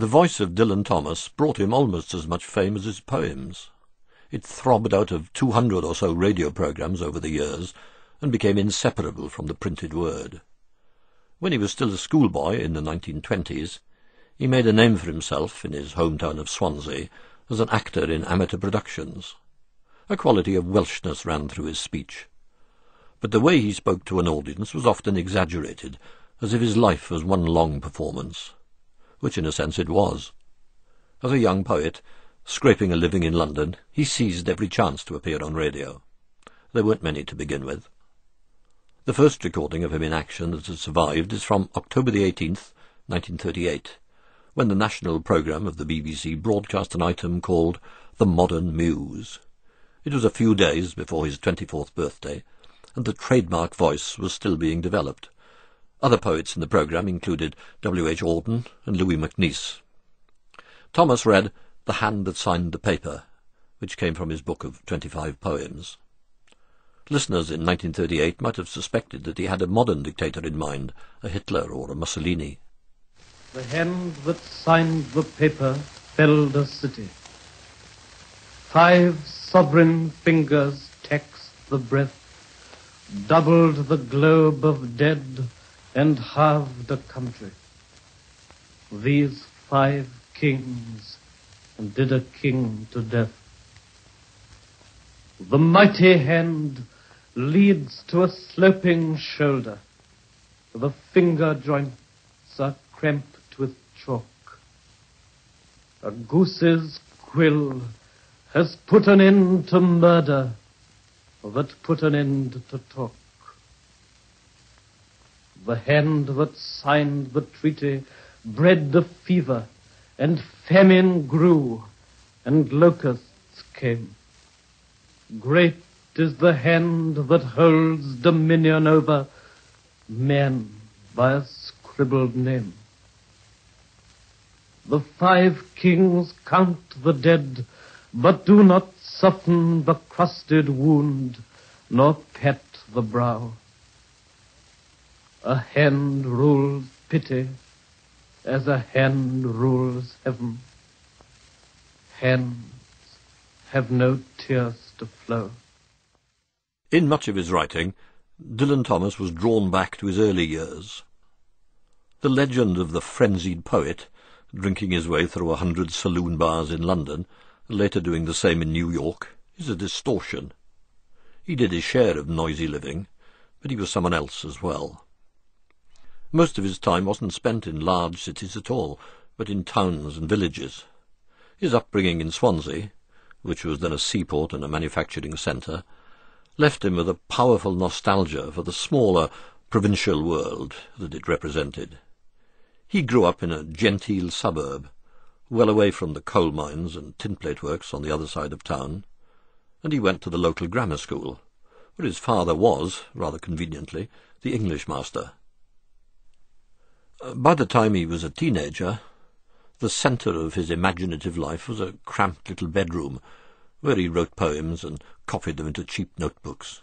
The voice of Dylan Thomas brought him almost as much fame as his poems. It throbbed out of two hundred or so radio programs over the years and became inseparable from the printed word. When he was still a schoolboy in the 1920s, he made a name for himself in his hometown of Swansea as an actor in amateur productions. A quality of Welshness ran through his speech. But the way he spoke to an audience was often exaggerated, as if his life was one long performance which in a sense it was. As a young poet, scraping a living in London, he seized every chance to appear on radio. There weren't many to begin with. The first recording of him in action that has survived is from October the 18th, 1938, when the national programme of the BBC broadcast an item called The Modern Muse. It was a few days before his 24th birthday, and the trademark voice was still being developed. Other poets in the programme included W. H. Auden and Louis MacNeice. Thomas read The Hand That Signed the Paper, which came from his book of twenty-five poems. Listeners in 1938 might have suspected that he had a modern dictator in mind, a Hitler or a Mussolini. The hand that signed the paper felled a city. Five sovereign fingers taxed the breath, doubled the globe of dead and halved the country. These five kings did a king to death. The mighty hand leads to a sloping shoulder. The finger joints are cramped with chalk. A goose's quill has put an end to murder that put an end to talk. The hand that signed the treaty bred the fever, and famine grew, and locusts came. Great is the hand that holds dominion over men by a scribbled name. The five kings count the dead, but do not soften the crusted wound, nor pet the brow. A hand rules pity as a hand rules heaven. Hands have no tears to flow. In much of his writing, Dylan Thomas was drawn back to his early years. The legend of the frenzied poet, drinking his way through a hundred saloon bars in London, later doing the same in New York, is a distortion. He did his share of noisy living, but he was someone else as well. Most of his time wasn't spent in large cities at all, but in towns and villages. His upbringing in Swansea, which was then a seaport and a manufacturing centre, left him with a powerful nostalgia for the smaller provincial world that it represented. He grew up in a genteel suburb, well away from the coal mines and tinplate works on the other side of town, and he went to the local grammar school, where his father was, rather conveniently, the English master. By the time he was a teenager, the centre of his imaginative life was a cramped little bedroom where he wrote poems and copied them into cheap notebooks.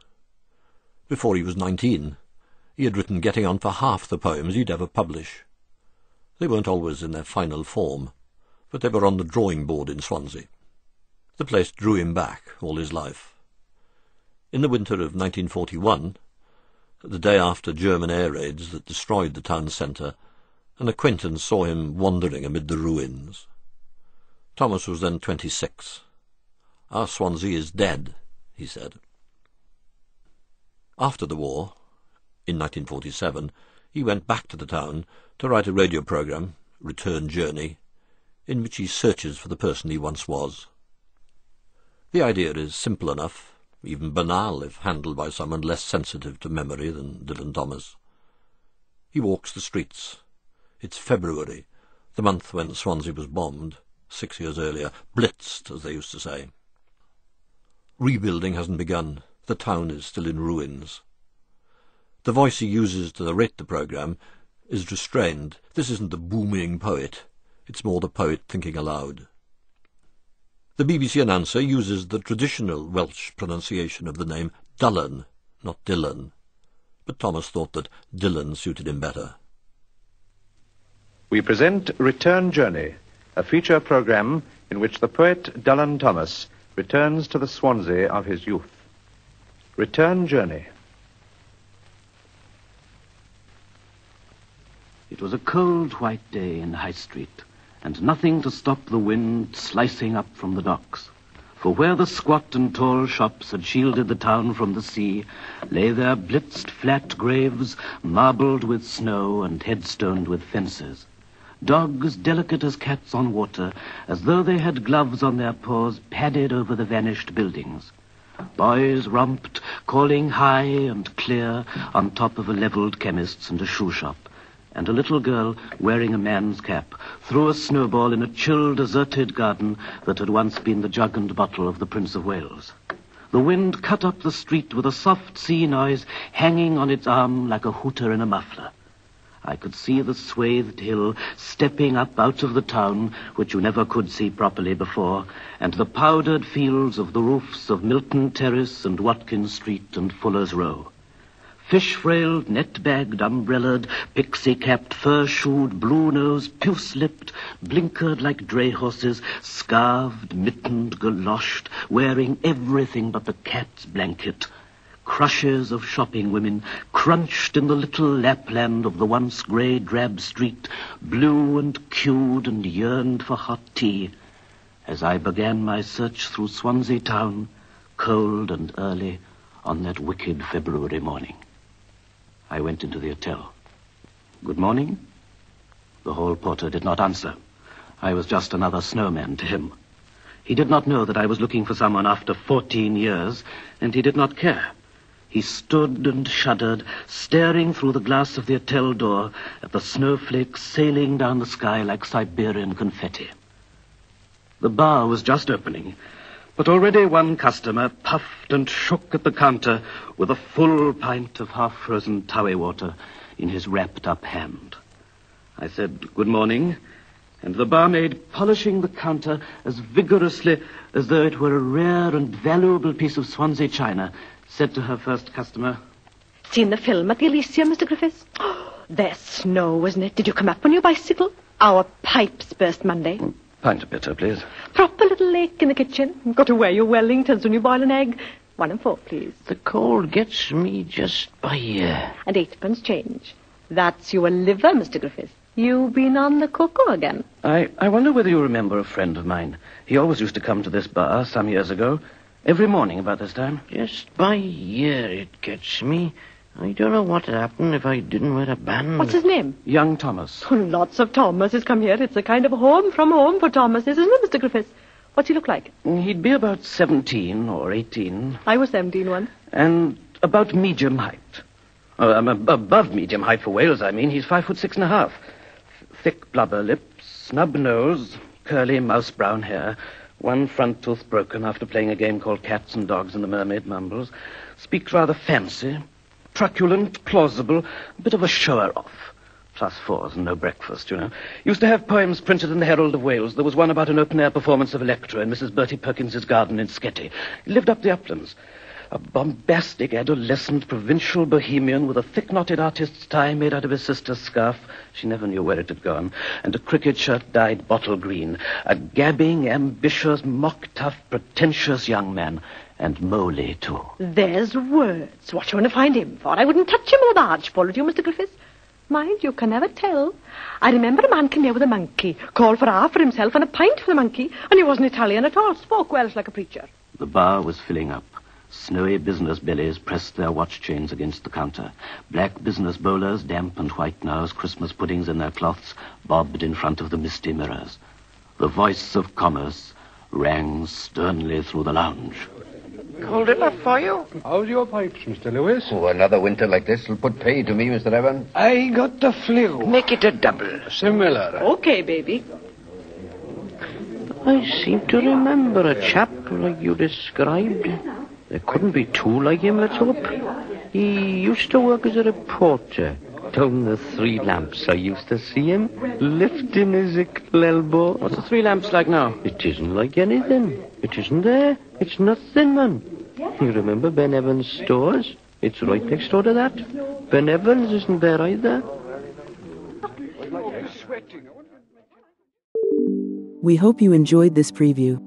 Before he was nineteen, he had written getting on for half the poems he'd ever publish. They weren't always in their final form, but they were on the drawing board in Swansea. The place drew him back all his life. In the winter of 1941, the day after German air raids that destroyed the town centre, an acquaintance saw him wandering amid the ruins. Thomas was then twenty-six. Our Swansea is dead, he said. After the war, in 1947, he went back to the town to write a radio programme, Return Journey, in which he searches for the person he once was. The idea is simple enough, even banal if handled by someone less sensitive to memory than Dylan Thomas. He walks the streets, it's February, the month when Swansea was bombed, six years earlier, blitzed, as they used to say. Rebuilding hasn't begun. The town is still in ruins. The voice he uses to narrate the programme is restrained. This isn't the booming poet. It's more the poet thinking aloud. The BBC announcer uses the traditional Welsh pronunciation of the name Dullan, not Dylan. But Thomas thought that Dylan suited him better. We present Return Journey, a feature program in which the poet Dylan Thomas returns to the Swansea of his youth. Return Journey. It was a cold, white day in High Street, and nothing to stop the wind slicing up from the docks. For where the squat and tall shops had shielded the town from the sea, lay there blitzed flat graves, marbled with snow and headstoned with fences. Dogs delicate as cats on water, as though they had gloves on their paws, padded over the vanished buildings. Boys romped, calling high and clear, on top of a leveled chemist's and a shoe shop and a little girl, wearing a man's cap, threw a snowball in a chill, deserted garden that had once been the jug and bottle of the Prince of Wales. The wind cut up the street with a soft sea noise hanging on its arm like a hooter in a muffler. I could see the swathed hill stepping up out of the town, which you never could see properly before, and the powdered fields of the roofs of Milton Terrace and Watkins Street and Fuller's Row. Fish-frailed, net-bagged, umbrellaed, pixie-capped, fur-shoed, blue-nosed, puce-lipped, blinkered like dray horses, scarved, mittened, galoshed, wearing everything but the cat's blanket. Crushes of shopping women crunched in the little Lapland of the once grey drab street, blew and queued and yearned for hot tea. As I began my search through Swansea town, cold and early, on that wicked February morning. I went into the hotel. Good morning. The hall porter did not answer. I was just another snowman to him. He did not know that I was looking for someone after 14 years, and he did not care. He stood and shuddered, staring through the glass of the hotel door at the snowflakes sailing down the sky like Siberian confetti. The bar was just opening, but already one customer puffed and shook at the counter with a full pint of half-frozen Tawe water in his wrapped-up hand. I said, good morning, and the barmaid, polishing the counter as vigorously as though it were a rare and valuable piece of Swansea china, said to her first customer, Seen the film at the Elysium, Mr. Griffiths? Oh, there's snow, isn't it? Did you come up on your bicycle? Our pipes burst Monday. Pint of bitter, please. Proper little lake in the kitchen. Got to wear your Wellingtons when you boil an egg. One and four, please. The cold gets me just by uh... And eightpence change. That's your liver, Mr. Griffiths. You've been on the cocoa again. I, I wonder whether you remember a friend of mine. He always used to come to this bar some years ago. Every morning about this time. Just by year it gets me. I don't know what'd happen if I didn't wear a band. What's his name? Young Thomas. Oh, lots of Thomases come here. It's a kind of home from home for Thomases, isn't it, Mr. Griffiths? What's he look like? He'd be about 17 or 18. I was 17 once. And about medium height. Uh, I'm above medium height for Wales, I mean. He's five foot six and a half. Thick blubber lips, snub nose, curly mouse brown hair, one front tooth broken after playing a game called Cats and Dogs and the Mermaid Mumbles. Speaks rather fancy, truculent, plausible, a bit of a shower-off. Plus fours and no breakfast, you know. Used to have poems printed in the Herald of Wales. There was one about an open-air performance of Electra in Mrs. Bertie Perkins's garden in Sketty. Lived up the uplands. A bombastic, adolescent, provincial bohemian with a thick-knotted artist's tie made out of his sister's scarf. She never knew where it had gone. And a cricket shirt dyed bottle green. A gabbing, ambitious, mock-tough, pretentious young man. And moly, too. There's words. What you want to find him for? I wouldn't touch him with a barge pole, would you, Mr. Griffiths? Mind, you can never tell. I remember a man came here with a monkey, called for half for himself and a pint for the monkey, and he wasn't Italian at all, spoke Welsh like a preacher. The bar was filling up. Snowy business bellies pressed their watch chains against the counter. Black business bowlers, damp and white now as Christmas puddings in their cloths, bobbed in front of the misty mirrors. The voice of commerce rang sternly through the lounge. Cold enough for you? How's your pipes, Mr. Lewis? Oh, another winter like this will put pay to me, Mr. Evans. I got the flu. Make it a double. Similar. Okay, baby. I seem to remember a chap like you described. There couldn't be two like him, let's hope. He used to work as a reporter. Down the three lamps, I used to see him lifting his little elbow. What's the three lamps like now? It isn't like anything. It isn't there. It's nothing, man. You remember Ben Evans' stores? It's right next door to that. Ben Evans isn't there either. We hope you enjoyed this preview.